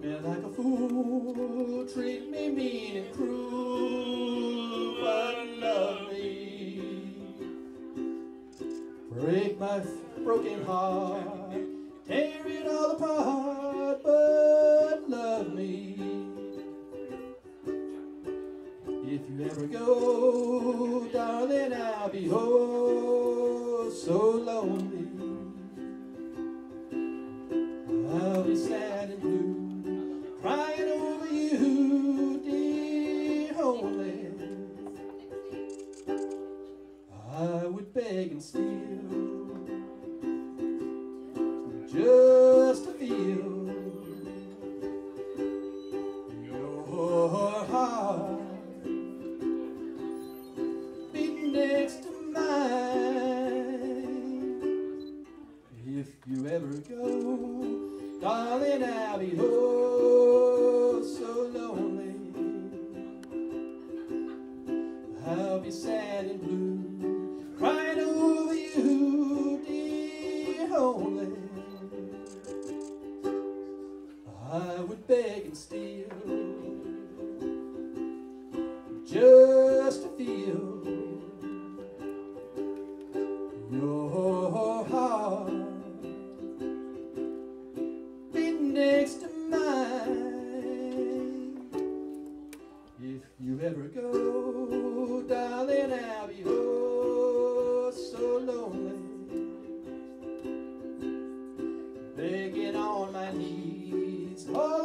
Treat me like a fool, treat me mean and cruel, but love me. Break my broken heart, tear it all apart, but love me. If you ever go, darling, I'll be oh so lonely. I'll be sad and steal just to feel your heart beating next to mine. If you ever go, darling, I'll be oh so lonely. I'll be sad and blue, lonely. I would beg and steal just to feel your heart be next to mine. If you ever go, darling, I'll be home. He's. Oh.